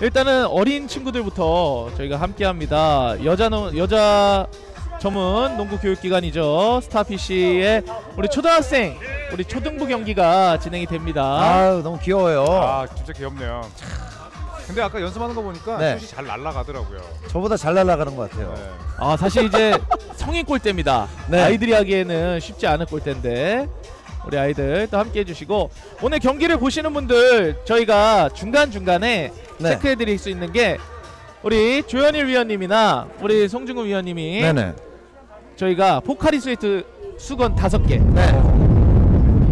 일단은 어린 친구들부터 저희가 함께합니다. 여자 농 여자 전문 농구 교육 기관이죠. 스타피쉬의 우리 초등학생, 우리 초등부 경기가 진행이 됩니다. 아유 너무 귀여워요. 아 진짜 귀엽네요. 근데 아까 연습하는 거 보니까 네. 슛이 잘 날아가더라고요. 저보다 잘 날아가는 것 같아요. 네. 아 사실 이제 성인 골대입니다. 네. 아이들이 하기에는 쉽지 않은 골대인데 우리 아이들 또 함께 해주시고 오늘 경기를 보시는 분들 저희가 중간 중간에 네. 체크해드릴 수 있는 게 우리 조현일 위원님이나 우리 송중근 위원님이 네네. 저희가 포카리 스웨트 수건 다섯 개. 네.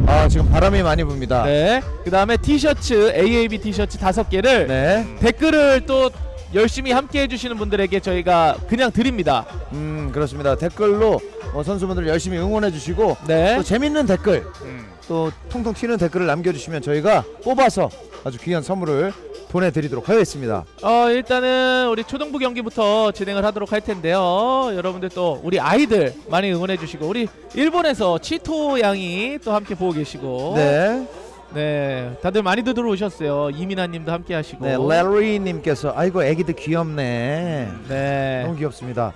아 지금 바람이 많이 붑니다. 네. 그 다음에 티셔츠 AAB 티셔츠 다섯 개를 네. 댓글을 또 열심히 함께 해주시는 분들에게 저희가 그냥 드립니다. 음 그렇습니다. 댓글로 어, 선수분들 열심히 응원해 주시고 네. 또 재밌는 댓글 음. 또 통통 튀는 댓글을 남겨주시면 저희가 뽑아서 아주 귀한 선물을 보내드리도록 하겠습니다. 어 일단은 우리 초등부 경기부터 진행을 하도록 할 텐데요. 여러분들 또 우리 아이들 많이 응원해 주시고 우리 일본에서 치토 양이 또 함께 보고 계시고 네. 네, 다들 많이들 들어오셨어요. 이민아 님도 함께 하시고 네. 레리 님께서 아이고 애기들 귀엽네. 네. 너무 귀엽습니다.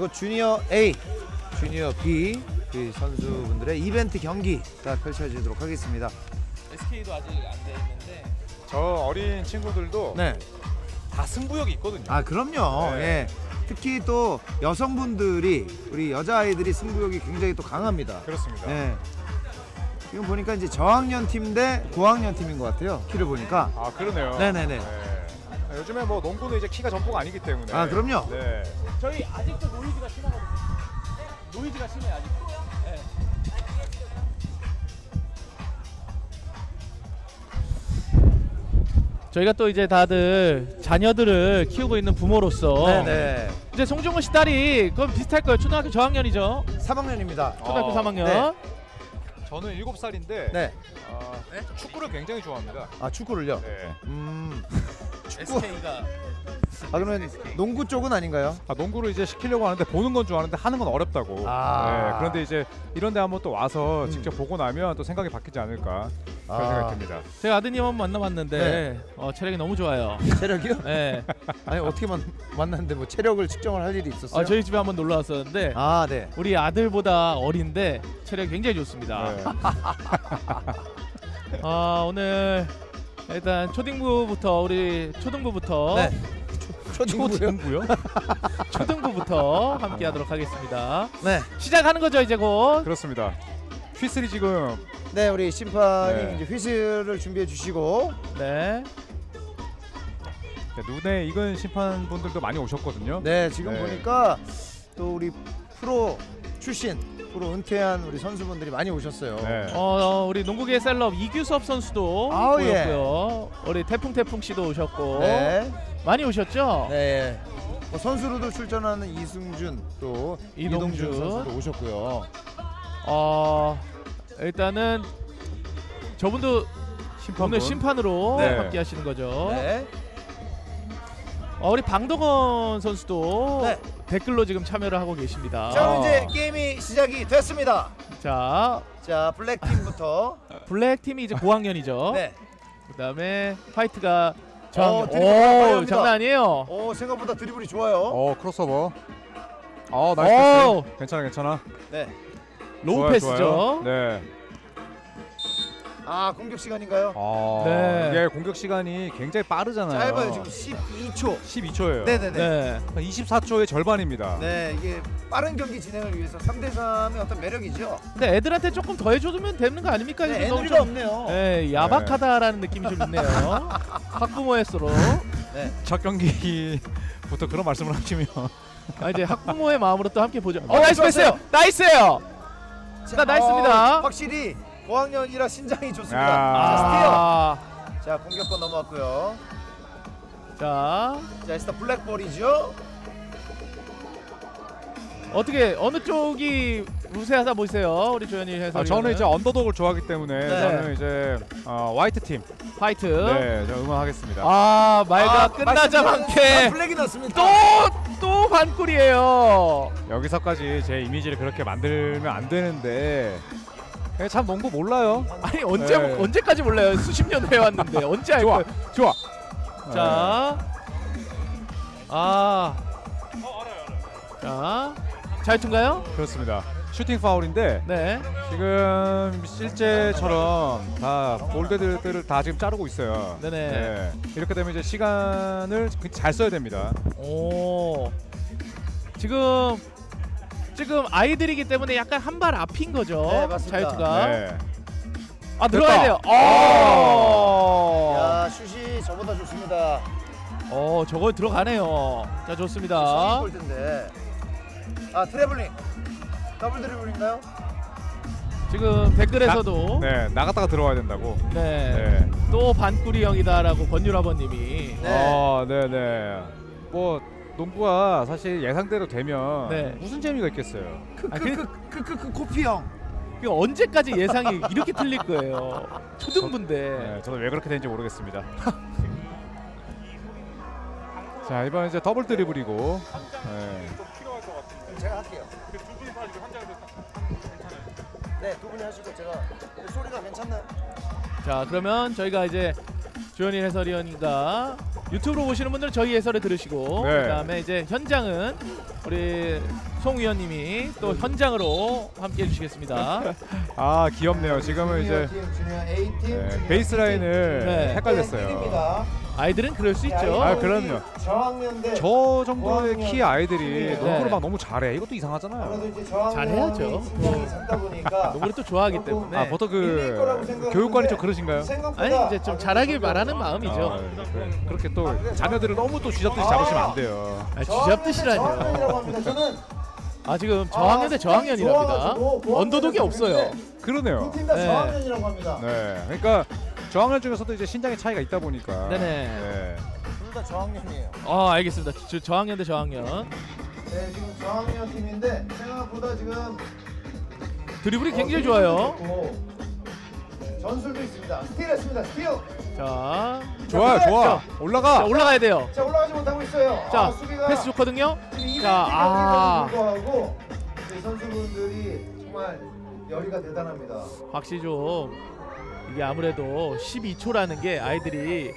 곧 주니어 A, 주니어 B 그 선수분들의 이벤트 경기가 펼쳐지도록 하겠습니다. SK도 아직 안 돼 있는데 저 어린 친구들도 네. 다 승부욕이 있거든요. 아 그럼요. 네. 예. 특히 또 여성분들이 우리 여자 아이들이 승부욕이 굉장히 또 강합니다. 그렇습니다. 네. 지금 보니까 이제 저학년 팀 대 고학년 팀인 것 같아요. 키를 보니까. 아 그러네요. 네네네. 네. 아, 요즘에 뭐 농구는 이제 키가 전부가 아니기 때문에. 아 그럼요. 네. 저희 아직도 노이즈가 심하거든요. 노이즈가 심해 아직. 네. 저희가 또 이제 다들 자녀들을 키우고 있는 부모로서 네네. 이제 송중근 씨 딸이 그건 비슷할 거예요. 초등학교 저학년이죠. 3학년입니다. 초등학교 어, 3학년. 네. 저는 7살인데 네. 아, 축구를 굉장히 좋아합니다. 아 축구를요. 네. 음. 축구. SK가 아 그러면 농구 쪽은 아닌가요? 아, 농구를 이제 시키려고 하는데 보는 건 좋아하는데 하는 건 어렵다고. 아. 네, 그런데 이제 이런 데 한번 또 와서 음. 직접 보고 나면 또 생각이 바뀌지 않을까 그런 아. 생각이 듭니다. 제가 아드님 한번 만나봤는데 네. 어, 체력이 너무 좋아요. 체력이요? 네. 아니 어떻게 만, 만났는데 뭐 체력을 측정을 할 일이 있었어요? 어, 저희 집에 한번 놀러 왔었는데 아 네. 우리 아들보다 어린데 체력이 굉장히 좋습니다. 네. 아 오늘 일단 초등부부터 우리 초등부부터 네. 초등부요? 초등부요? 초등부부터 함께 하도록 하겠습니다. 네. 시작하는 거죠 이제 곧. 그렇습니다. 휘슬이 지금 네 우리 심판이 네. 이제 휘슬을 준비해 주시고 네. 눈에 익은 심판분들도 많이 오셨거든요. 네 지금 네. 보니까 또 우리 프로 출신 프로 은퇴한 우리 선수분들이 많이 오셨어요. 네. 어, 어, 우리 농구계 셀럽 이규섭 선수도 아우, 보였고요. 우리 태풍 태풍 씨도 오셨고 네. 많이 오셨죠? 네. 뭐 선수로도 출전하는 이승준 또 이동준. 이동준 선수도 오셨고요. 어 일단은 저분도 심판분. 오늘 심판으로 네. 함께 하시는 거죠. 네. 어, 우리 방덕원 선수도 네. 댓글로 지금 참여를 하고 계십니다. 자 그럼 이제 게임이 시작이 됐습니다. 자, 자 블랙 팀부터 블랙 팀이 이제 고학년이죠. 네. 그다음에 화이트가 저학년. 드리블 빨리 오, 합니다. 장난 아니에요. 오 생각보다 드리블이 좋아요. 어 크로스오버. 어 nice 오. 패스. 괜찮아 괜찮아. 네. 로우 좋아요, 패스죠. 좋아요. 네. 아 공격 시간인가요? 아, 네. 이게 공격 시간이 굉장히 빠르잖아요. 짧아요 지금 12초. 12초예요. 네네네. 네. 네. 24초의 절반입니다. 이게 빠른 경기 진행을 위해서 3대 3의 어떤 매력이죠. 근데 애들한테 조금 더 해줘주면 되는 거 아닙니까? 네, 이거 좀- 없네요. 네, 야박하다라는 느낌이 좀 있네요. 학부모의 수로. 네. 첫 경기부터 그런 말씀을 하시면 아, 이제 학부모의 마음으로 또 함께 보죠. 어, 어, nice 패스요. nice예요. 자, 나 nice입니다. 어, 확실히 고학년이라 신장이 좋습니다. 야. 자, 스틸. 아, 자 공격권 넘어왔고요. 자, 자 일단 블랙볼이죠. 어떻게 어느 쪽이 우세하사 보세요. 우리 조현일 해설. 아, 저는 이제 underdog을 좋아하기 때문에 네. 저는 이제 어, 화이트 팀 파이트. 네, 저 응원하겠습니다. 아 말가 아, 끝나자만게 블랙이 났습니다. 또 또 반꿀이에요. 여기서까지 제 이미지를 그렇게 만들면 안 되는데 예, 참 농구 몰라요. 아니 언제 네. 언제까지 몰라요? 수십 년 해왔는데 언제 알 좋아, 거예요? 좋아. 자, 아, 자, 자유투인가요? 네, 그렇습니다. 슈팅 파울인데 네. 지금 실제처럼 다 볼드들을 다 지금 자르고 있어요. 네네. 네. 이렇게 되면 이제 시간을 잘 써야 됩니다. 오, 지금 지금 아이들이기 때문에 약간 한 발 앞인 거죠. 네, 맞습니다. 자유투가. 네. 아 들어가야 돼요. 어, 야 슛이 저보다 좋습니다. 어 저거 들어가네요. 자 좋습니다. 골 텐데. 아 트래블링. 더블 드리블인가요? 지금 댓글에서도 네, 나갔다가 들어와야 된다고. 네. 네. 또 반꾸리 형이다라고 권유라버님이 네. 어, 네, 네. 뭐 농구가 사실 예상대로 되면 네. 무슨 재미가 있겠어요. 아, 그- 크크크크크 코피 형. 그 언제까지 예상이 이렇게 틀릴 거예요. 초등부인데. 네, 저는 왜 그렇게 되는지 모르겠습니다. 자, 이번 이제 더블 드리블이고. 네. 제가 할게요. 네, 두 분이 하시고 제가 소리가 괜찮나요? 자 그러면 저희가 이제 조현일 해설위원과 유튜브로 보시는 분들은 저희 해설을 들으시고 네. 그다음에 이제 현장은 우리 송 위원님이 또 현장으로 함께 해주시겠습니다. 아, 귀엽네요. 지금은 이제 네, 베이스 라인을 네. 헷갈렸어요. 아이들은 그럴 수 있죠. 아, 그럼요. 저학년 대 저 정도의 키 아이들이 네. 농구를 막 너무 잘해. 이것도 이상하잖아요. 잘해야죠. 보니까 농구를 또 좋아하기 때문에 아, 보통 그 교육관이 좀 그러신가요? 아니 이제 좀 잘하길 바라는 마음이죠. 아, 네. 그렇게 또 자녀들을 너무 또 쥐잡듯이 잡으시면 안 돼요. 아. 저는 아 지금 저학년 대 저학년이랍니다. 언더독이 없어요. 그러네요. 두팀다 네. 저학년이라고 합니다. 네, 그러니까 저학년 중에서도 이제 신장의 차이가 있다 보니까. 네네. 네. 둘다 저학년이에요. 아 알겠습니다. 저, 저학년 대 저학년 네, 지금 저학년 팀인데 생각보다 지금 드리블이 어, 굉장히 좋아요. 있고, 전술도 있습니다. 스틸했습니다. 스틸. 자, 좋아요, 좋아. 자, 올라가. 올라가야 돼요. 자 올라가지 못하고 있어요. 자, 아, 수비가 패스 좋거든요. 자, 아. 불구하고 이 선수분들이 정말 열의가 대단합니다. 확실히 좀 이게 아무래도 12초라는 게 아이들이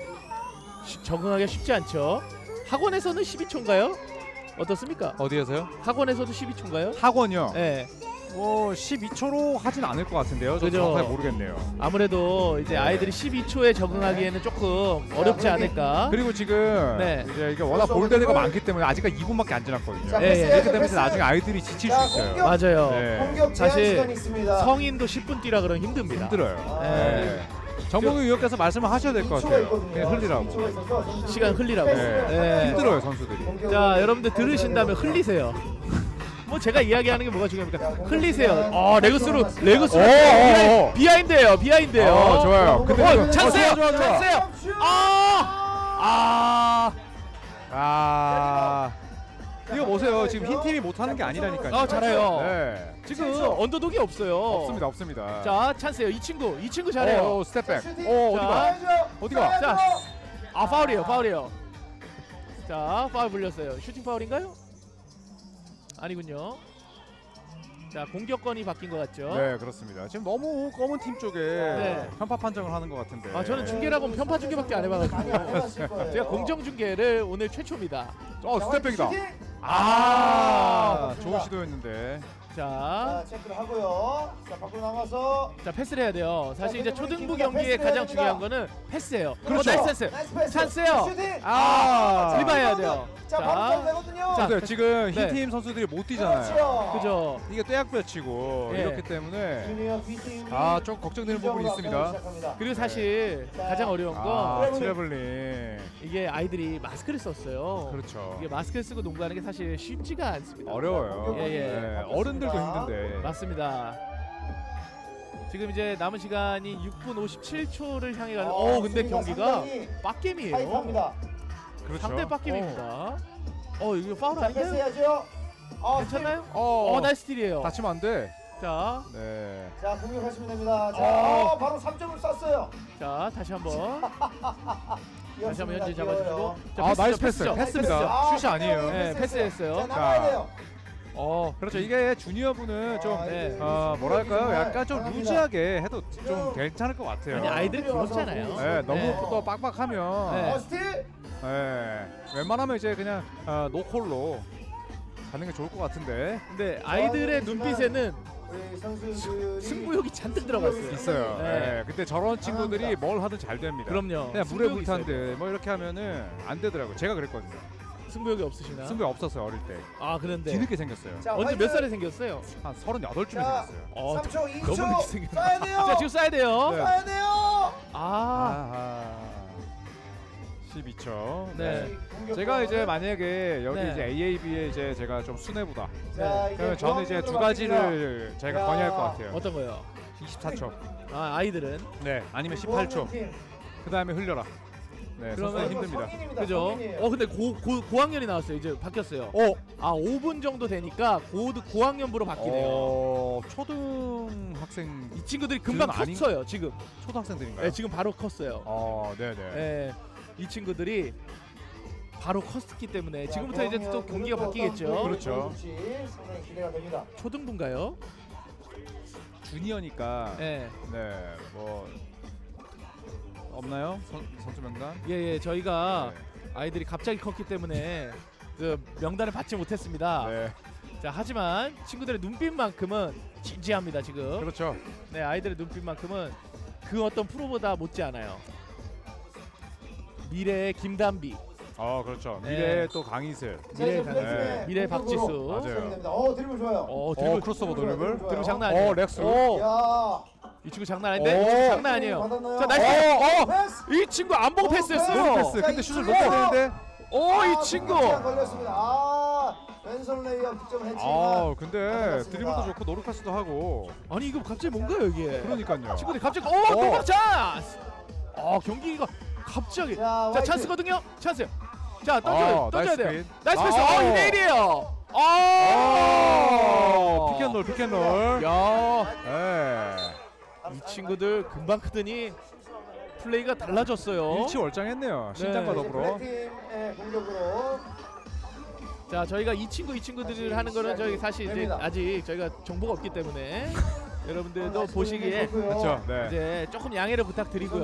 쉬- 적응하기가 쉽지 않죠. 학원에서는 12초인가요? 어떻습니까? 어디에서요? 학원에서도 12초인가요? 학원이요. 네. 뭐 12초로 하진 않을 것 같은데요. 저 그죠. 정확하게 모르겠네요. 아무래도 이제 아이들이 12초에 적응하기에는 조금 어렵지 않을까. 그리고 지금 네. 이제 이게 워낙 볼데드가 많기 때문에 아직까지 2분밖에 안 지났거든요. 자, 예. 패스 이렇게 해야죠, 되면 패스. 나중에 아이들이 지칠 자, 수 있어요. 공격. 맞아요. 네. 공격 제한 사실 시간 있습니다. 성인도 10분 뛰라 그러면 힘듭니다. 힘들어요. 아, 네. 정봉규 위원께서 말씀을 하셔야 될 것 2초가 같아요. 있거든요. 그냥 흘리라고. 2초가 있어서 선수들이 시간 흘리라고. 패스를 네. 하면서 힘들어요 선수들이. 공격을 자, 여러분들 들으신다면 흘리세요. 뭐 제가 이야기하는 게 뭐가 중요합니까? 흘리세요. 어, leg through leg through 오, 오, 오. behind예요. behind예요. 어, 좋아요. 근데 어, 지금- 찬스예요. 어, 좋아, 좋아, 좋아. 찬스예요. 아! 아! 아 이거 보세요. 지금 흰 팀이 못 하는 게 아니라니까요. 아, 잘해요. 네. 지금 underdog이 없어요. 없습니다, 없습니다. 자, 찬스예요. 이 친구. 이 친구 잘해요. 오, step back. 오, 자. 어디가? 가야죠. 어디가? 가야죠. 자. 아, 파울이에요. 파울이에요. 자, 파울 불렸어요. 슈팅 파울인가요? 아니군요. 자, 공격권이 바뀐 것 같죠? 네, 그렇습니다. 지금 너무 검은 팀 쪽에 네. 편파 판정을 하는 것 같은데. 아, 저는 중계라고 하면 편파 중계밖에 안 해봐가지고. 거예요. 제가 공정 중계를 오늘 최초입니다. 어, 자, step back이다. 아, 아, 좋은 시도였는데. 자, 자, 체크를 하고요. 자, 밖으로 나가서 자 패스를 해야 돼요. 사실 이제 자, 초등부 기분이 경기의 패스를 해야 가장 중요한. 거는 패스예요. 그렇죠. 어, nice 패스. nice 패스. 찬스예요. 슈팅. 아, 리바해야 돼요. 자, 자. 바로 점 되거든요. 자, 근데 지금 네. 흰팀 선수들이 못 뛰잖아요. 그렇죠. 그죠? 이게 뙤약볕이고 예. 이렇기 때문에 주니어 B팀이 아, 좀 걱정되는 부분이 있습니다. 그리고 사실 자. 가장 어려운 건 아, 트래블링. 이게 아이들이 마스크를 썼어요. 그렇죠. 이게 마스크를 쓰고 농구하는 게 사실 쉽지가 않습니다. 어려워요. 예, 예. 네, 어른들 도 힘든데. 맞습니다. 지금 이제 남은 시간이 6분 57초를 향해 가는. 어, 어, 근데 경기가 빡겜이에요. 타이트합니다. 그렇죠. 상대 빡겜입니다. 어, 이거 파울 자, 아닌가요? 패스해야죠. 아, 괜찮나요? 어, 어, nice 스틸이에요. 다치면 안 돼. 자, 네. 자 공격하시면 됩니다. 자 어. 어, 바로 3점을 쐈어요. 자 다시 한번 다시 한번 현지. 잡아주시고. 자, 아, 나이스 패스. 패스죠. 패스입니다. 아, 슛이 아니에요. 네, 패스했어요. 자 나가야 자. 돼요. 어, 그렇죠. 이게 주니어 분은 좀 아, 네. 어, 뭐랄까요? 약간 좀. loose하게 해도 좀 괜찮을 것 같아요. 아니 아이들 부럽잖아요. 네, 너무 네. 또 빡빡하면 네. 어 스틸. 네. 웬만하면 이제 그냥 어, 노콜로 가는 게 좋을 것 같은데 근데 아이들의 눈빛에는 우리 선수들이 승부욕이 잔뜩 들어갔어요. 있어요. 네. 네. 근데 저런 친구들이 뭘 하든 잘 됩니다. 그럼요. 그냥 물에 승부욕이 있어요. 불탄데 뭐 이렇게 하면은 안 되더라고요. 제가 그랬거든요. 승부욕이 없으시나? 승부 없었어요 어릴 때. 아 그런데 뒤늦게 생겼어요. 자, 언제. 몇 살에 생겼어요? 한 38쯤에 자. 생겼어요. 어, 3초, 2초. 너무 늦게. 쏴야 돼요. 자 지금 쏴야 돼요. 네. 쏴야 돼요. 아, 아하. 12초. 네. 제가 이제 만약에 여기 네. 이제 AAB에 이제 제가 좀 순해보다. 자, 이제 그러면 저는 이제 두 가지를 제가 야. 건의할 것 같아요. 어떤 거요? 24초. 아 아이들은 네. 아니면 갑니다. 18초. 팀. 그 다음에 흘려라. 네. 그러면 힘듭니다. 성인입니다, 그죠? 성인이에요. 어 근데 고, 고 고학년이 나왔어요. 이제 바뀌었어요. 오. 아 5분 정도 되니까 고 고학년부로 바뀌네요. 어, 초등학생 이 친구들이 금방 지금 아닌- 컸어요. 지금. 초등학생들인가요? 네, 지금 바로 컸어요. 어, 네, 네. 네, 이 친구들이 바로 컸기 때문에 자, 지금부터 이제 또 경기가 바뀌겠죠. 어떤 그렇죠. 상당히 기대가 됩니다. 초등부인가요? 주니어니까 네. 네. 뭐 없나요? 선, 선수 명단? 예, 예, 저희가 네. 아이들이 갑자기 컸기 때문에 그 명단을 받지 못했습니다. 네. 자, 하지만 친구들의 눈빛만큼은 진지합니다 지금. 그렇죠. 네, 아이들의 눈빛만큼은 그 어떤 프로보다 못지 않아요. 미래의 김단비, 어, 그렇죠. 네. 미래의 또 강이슬. 자, 미래 강- 플레이팀의 미래 공격으로 박지수. 맞아요. 됩니다. 어 드리블 좋아요. 어, 어, 드리블, 크로스오버 드리블 드리블. 장난 아니에요. 어, 렉스. 오, 야. 이 친구 장난 아닌데? 오. 이 친구 장난 아니에요. 받았나요? 자, nice. 어, 패스. 이 친구 안 보고 오, 패스했어요. 패스. 근데 슛을 되는데. 오, 아, 이 친구. 공격에 걸렸습니다. 아 왼손 레이업 득점을 했지만 아, 근데. 드리블도 좋고 no-look 패스도 하고. 아니 이거 갑자기 뭔가요 이게? 그러니까요. 친구들 갑자기 오 도박 찬스. 아 경기가 갑자기 자, 자. 찬스거든요. 찬스. 자 아, 던져 던져야 nice 돼요. 스크린. nice 패스. 아. 어 2대 1이에요. 아, 아. 피켄롤, 피켄롤. 야, 네. 이 친구들 금방 크더니 플레이가 달라졌어요. 일취월장했네요. 신장과 네. 더불어. 공격으로 자 저희가 이 친구 이 친구들 하는 거는 저희 사실 이제 됩니다. 아직 저희가 정보가 없기 때문에 여러분들도 보시기에 그렇죠. 네. 이제 조금 양해를 부탁드리고요.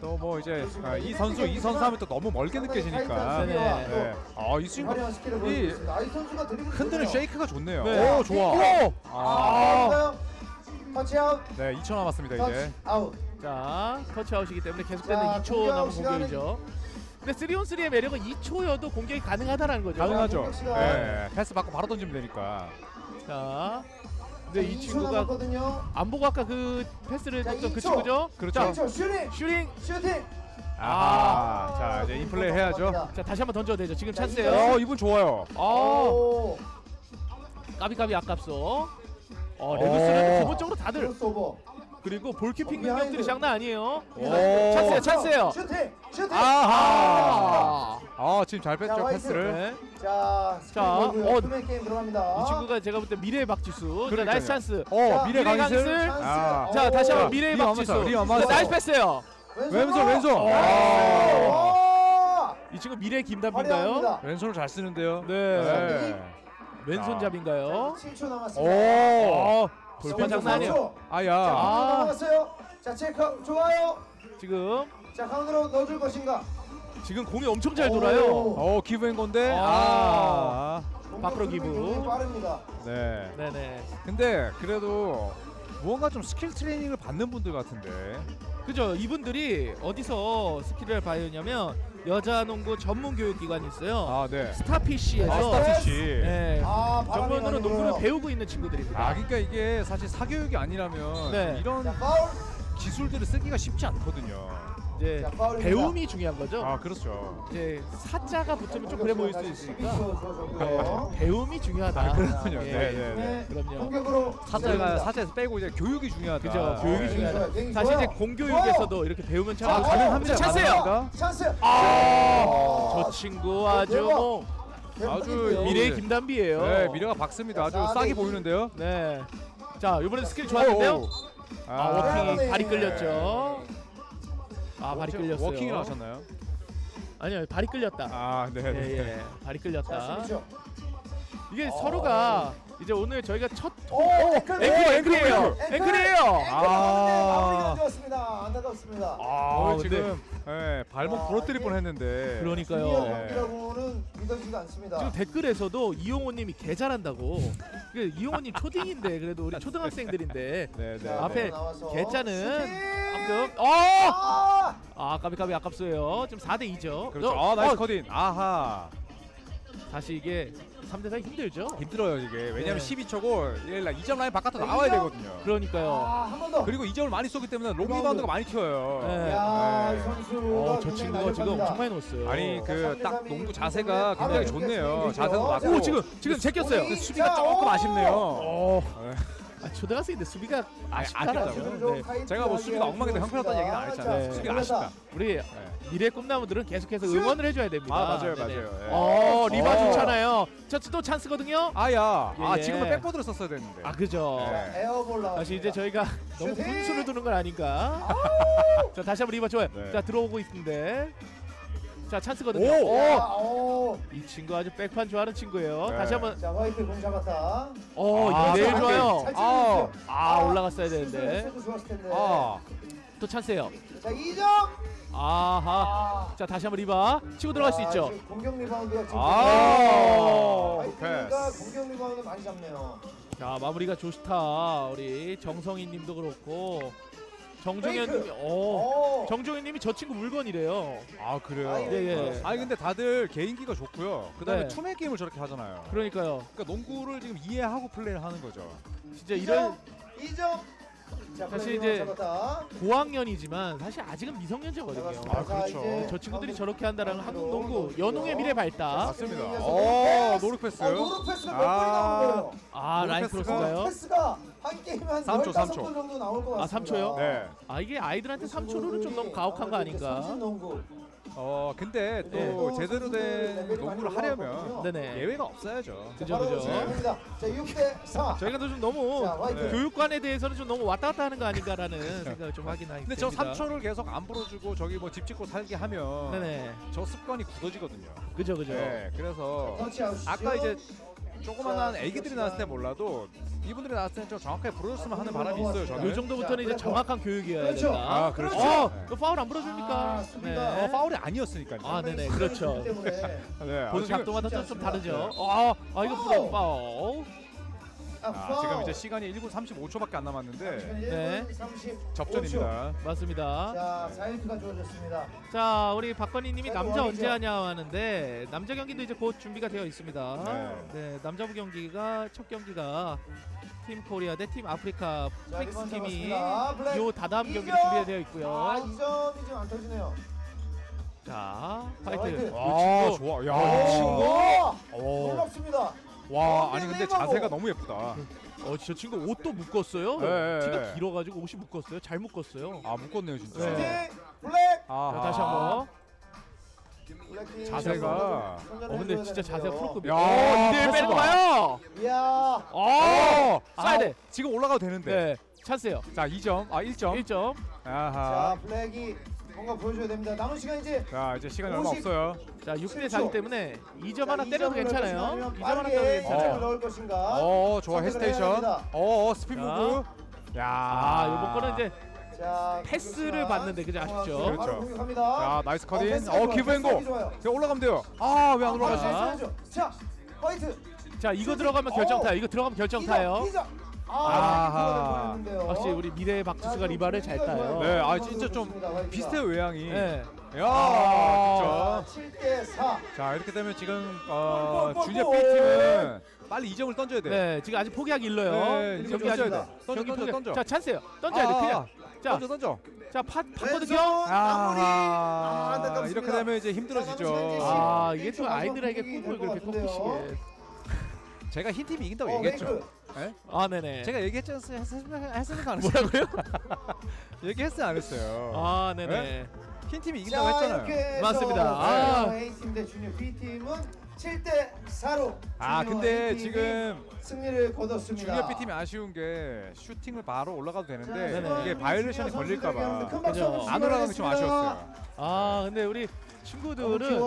또 뭐 이제 아, 이 선수 이 선수 하면 또 너무 멀게 느껴지니까. 네. 네. 아, 이 친구 화려한 skill을 이. 아, 흔드는. shake가 좋네요. 네. 오, 좋아. 오! 아, 아. 터치아웃. 네, 2초 남았습니다 이제. 터치 아웃. 자 터치아웃이기 때문에 계속되는 자, 2초 남은 공격 공격이죠. 근데 3on3의 매력은 2초여도 공격이 가능하다는 거죠. 가능하죠. 공격 시간. 네, 패스 받고 바로 던지면 되니까. 자, 근데 이 2초 친구가 남았거든요. 안 보고 아까 그 패스를 자, 줬던 그 2초. 친구죠? 그렇죠. 자, 자, 슈팅. 슈팅. 슈팅. 아, 자 이제 인플레이 해야죠. 자, 다시 한번 던져도 되죠. 지금 자, 찬스예요. 어, 이분 좋아요. 아, 오. 까비까비 아깝소. 어, 오. 레드스는 기본적으로 다들 크로스오버. 그리고 볼키핑 어, 능력들이 behind. 장난 아니에요. 오. 찬스예요, 찬스예요. 슈팅. 슈팅. 아하. 아, 지금 잘 뺐죠. 패스를. 네. 자, 자, 자, 어. 어, two-man 게임 들어갑니다. 이 친구가 제가 볼 때 미래의 박지수. 자, 그러니까요. nice 찬스. 어, 자, 미래 미래 강이슬. 강이슬. 아. 자, 다시 한번 오. 미래의 리어 박지수. 맞았어, 리어 자, 맞았어. nice 패스예요. 왼손 왼손. 오. 아. 이 친구 미래 김단비인가요? 화려합니다. 왼손을 잘 쓰는데요. 네. 왼손잡인가요? 7초 오. 남았습니다. 어, 돌파 자, 장난 아니에요. 4초. 아야. 자, 아. 남았어요. 자, 체크 좋아요. 지금 자, 가운데로 넣어 줄 것인가? 지금 공이 엄청 잘 돌아요. 오. 어, give and go인데. 아. 아. 밖으로. 굉장히 빠릅니다. 네. 네네. 근데 그래도 무언가 좀 스킬 트레이닝을 받는 분들 같은데. 그죠. 이분들이 어디서 skill을 배우냐면 여자 농구 전문 교육 기관이 있어요. 아, 네. 스타피쉬에서 아, 스타피쉬. 네. 아, 바람이 전문으로 많이 농구를. 배우고 있는 친구들입니다. 아, 그러니까 이게 사실 사교육이 아니라면 네. 이런 자, 파울. 기술들을 쓰기가 쉽지 않거든요. 이제. 배움이 중요한 거죠. 아, 그렇죠. 이제 사자가 붙으면 좀 그래 보일 수 있으니까 좋아졌고요. 배움이 중요하다. 아, 그렇군요. 예. 네, 네, 네. 그럼요. 공격으로 사자가. 사자에서 빼고 이제 교육이 중요하다. 그죠. 교육이 네. 중요하다. 사실 이제. 공교육에서도 이렇게 배우면 참 자, 좋죠. 가능합니다. 찬스예요. 찬스. 아, 아, 저 친구 아주. 뭐 아주 미래의 네. 김단비예요. 네, 미래가 밝습니다. 아주 자, 싹이 네. 보이는데요. 네. 자 이번엔 스킬 좋았는데요. 오, 오. 아 워킹이 네. 발이 끌렸죠. 아 발이 끌렸어요. 워킹을 하셨나요? 아니요 발이 끌렸다. 아, 네, 네. 예, 예. 발이 끌렸다. 그렇죠. 이게 서로가 이제 오늘 저희가 첫 오, ankle ankle ankle이에요. ankle! ankle이에요. 아, 아. 마무리가 좋았습니다. 안타깝습니다. 아, 아, 지금 예, 발목 아, 부러뜨릴 이게- 뻔했는데. 그러니까요. 경기라고는 믿어지지가 않습니다. 지금 댓글에서도 이용호님이 개 잘한다고. 그 이용호님 초딩인데 그래도 우리 초등학생들인데 네, 네. 자, 앞에 나와서 개짜는 슈팅! 방금 어! 아! 아 까비 까비 아깝어요. 지금 4대 2죠. 그렇죠. 아, nice cut in. 아하. 다시 이게 3대 4 힘들죠. 힘들어요, 이게. 왜냐면 네. 12초고 2점 라인 바깥으로 네, 나와야 이점? 되거든요. 그러니까요. 아, 한 번 더. 그리고 2점을 많이 쏘기 때문에 long 리바운드. 리바운드가 많이 튀어요. 네. 야, 네. 이 선수가 어, 저 굉장히 친구가 지금 날렵합니다. 엄청 많이 넣었어요. 아니 자, 그딱 3대3이 농구 자세가 굉장히 좋네요. 자세도. 맞고. 오 지금 지금 제꼈어요. 오늘 수비가 자, 조금 오! 아쉽네요. 어. 네. 아, 초등학생인데 수비가 아쉽다라고요. 아쉽다고요? 네. 제가 뭐 수비가 엉망인데 형편없다는 얘기는 안 했잖아요. 네. 수비가 아쉽다. 우리 미래 꿈나무들은 계속해서 응원을 해줘야 됩니다. 아, 맞아요, 네네. 맞아요. 예. 어 리바 어. 좋잖아요. 자, 또 찬스거든요. 아야. 아 예, 지금은 예. 백보드를 썼어야 되는데. 아 그죠. 네. air ball 나왔습니다. 다시 이제 저희가 너무! 훈수를 두는 건 아닌가. 자 다시 한번 리바 좋아요. 네. 자 들어오고 있는데. 자 찬스거든요. 오! 야, 오! 오. 이 친구 아주 백판 좋아하는 친구예요. 네. 다시 한번. 자, 화이트 공 잡았다. 어 아, 내일 잘 좋아요. 잘 아, 찔러주세요. 아 올라갔어야 되는데. 좋았을 텐데. 아. 또 찬스예요. 자, 2점. 아하. 아. 자 다시 한번 리바 치고 들어갈 수 자, 있죠. 지금 공격 리바운드가 지금 아. 화이트가 패스. 공격 리바운드 많이 잡네요. 자 마무리가 좋다. 우리 정성희님도 그렇고 정종현님이. 어 오. 정종현님이 저 친구 물건이래요. 아 그래요. 아, 예, 예. 아니 근데 다들 개인기가 좋고요. 그다음에 네. two-man game을 저렇게 하잖아요. 그러니까요. 그러니까 농구를 지금 이해하고 플레이를 하는 거죠. 진짜 이런 2점. 자, 사실 이제. 고학년이지만 사실 아직은 미성년자거든요. 아, 그렇죠. 저 친구들이 저렇게 한다는 건 한국 농구 여농의 미래 밝다. 맞습니다. 오 no look 패스. 아, no look 패스가 몇 아. 번이 나온 거예요? 아 line cross인가요? 패스가 한 게임에 한삼 초, 15번 삼 초. 정도 나올 것 아, 같습니다. 삼 초요? 네. 아 이게 아이들한테 3초로는 좀 너무 가혹한 거 아닌가? 어 근데 또 네. 제대로 된 농구를 하려면. 네네. 예외가 없어야죠. 그죠 바로 그죠. 시작합니다. 자, 6대 4. 저희가 좀 너무 자. 네. 교육관에 대해서는 좀 너무 왔다 갔다 하는 거 아닌가라는 생각을 좀 하긴 하기 근데 저 됩니다. 3초를 계속 안 불어주고 저기 뭐 집 짓고 살게 하면 네네. 저 습관이 굳어지거든요. 그죠 그죠. 네, 그래서 터치아웃. 아까 이제 조그만한 애기들이 나왔을 때 몰라도 이분들이 나왔을 때좀 정확하게 불어줬으면 하는 바람이 있어요. 저는. 요 정도부터는 이제 정확한 교육이어야 그렇죠. 된다. 아, 그렇죠. 어, 네. 그 파울 안 불어줍니까? 아, 네. 어, 파울이 아니었으니까요. 아, 네네, 그렇죠. 때문에. 네, 아, 보는 지금- 각도마다 좀. 다르죠. 아, 아 이거 불어 파울. 아, 아. 지금 이제 시간이 1분 35초밖에 안 남았는데 네. 30. 접전입니다. 맞습니다. 자, 사이드가 좋아졌습니다. 자, 우리 박건희님이 자, 남자 원이죠. 언제 하냐 하는데 남자 경기도 이제 곧 준비가 되어 있습니다. 네. 네, 남자부 경기가 첫 경기가 팀 코리아 대 팀 아프리카 자, 리바운드 팀이 잡았습니다. 블랙. 요 다다음. 경기로 준비가 되어 있고요. 아, 2점이 지금 안 터지네요. 자. 화이트. 와, 이 친구. 좋아. 어, 야. 친구. 오. 놀랍습니다. 와, 아니 근데. 자세가 너무 예쁘다. 어, 저 친구 옷도 묶었어요. 네, 티가 네. 길어가지고 옷이 묶었어요. 잘 묶었어요. 아, 묶었네요, 진짜. 네. 슈팅 블랙. 아, 자, 다시 한번. 블랙팀 자세가- 선전을 어, 근데 해줘야 진짜 자세가 되는데요. 프로급. 야, 어, 이대일 패스 빼는 봐. 거요. 이야. 어, 쏴야 돼. 지금 올라가도 되는데. 네, 찬스요. 자, 2점. 아, 1점. 1점. 아하. 자, 블랙이 뭔가 보여줘야 됩니다. 남은 시간 이제 자, 이제 시간이 얼마 50. 없어요. 자, 6대 그렇죠. 4기 때문에 2점 하나 자, 때려도 괜찮아요. 것인가, 2점 아니면 하나 때려도 괜찮아요. 점을 넣을 것인가. 어, 좋아. 선택을 해야 hesitation. 됩니다. 어, 스피드 자. move. 야. 아, 이번 거는 이제 자, 패스를 받는데 그죠, 아쉽죠? 그렇죠. 공격합니다. 자, nice cut-in. 어, 좋아요. give and go. 자, 올라가면 돼요. 아, 왜안 아, 올라가지? 자, 화이트. 자, 이거 들어가면 결정 타요. 이거 들어가면 결정 타요. 아하. 아, 아, 역시 우리 미래의 박투수가 리바를 잘 따요. 네, 아 진짜 좀 비슷해요 외향이. 네. 야, 아, 그쵸. 7대 4. 자 이렇게 되면 지금 어, 주니어 골. B 팀은 빨리 2점을 던져야 돼. 네, 지금 아직 포기하기 일러요. 네, 경기 던져야 돼. 던져, 경기 던져, 포기. 던져. 자, 찬스예요. 던져야 돼. 아, 그냥. 자, 던져 던져. 자. 왼손 마무리. 아, 아하. 이렇게 되면 이제 자, 힘들어지죠. 아, 일 이게 마지막 아이들에게 꿈을 그렇게. 꺾으시게. 제가 흰 팀이 이긴다고 어, 얘기했죠. 웨이크. 네? 아, 네네. 제가 얘기했지 않- 했으면 했으면 안 했어요. 뭐라고요? 얘기했어요 안 했어요. 아, 네네. 흰 팀이 이긴다고 자, 했잖아요. 맞습니다. 아. 아. A팀 대 주니어 B팀은 7대 4로 아 근데 지금 승리를 거뒀습니다. 주니어 B 팀이 아쉬운 게 슈팅을 바로 올라가도 되는데 네네. 이게 바이올레이션이 걸릴까봐 그죠. 안 올라가는 게좀 아쉬웠어요. 아 근데 우리 친구들은. 이런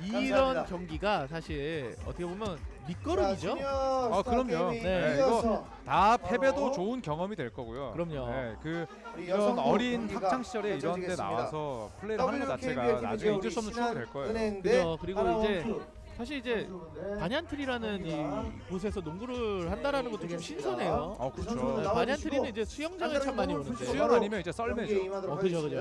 감사합니다. 경기가 사실 어떻게 보면 밑거름이죠. 아, 그럼요. 네, 이거 다 패배도 좋은 경험이 될 거고요. 그럼요. 네, 그 이런 어린 학창 시절에 이런 데. 나와서 플레이를 하는 것 자체가 나중에. 잊을 수 없는 추억이 될 거예요. 그죠. 그리고 이제. 사실 이제 반얀트리라는 이 곳에서 농구를 한다라는 것도 좀 신선해요. 어, 그렇죠. 네, 반얀트리는 이제 수영장에 참 많이 오는데 수영 아니면 이제 썰매죠. 어, 그죠, 그죠.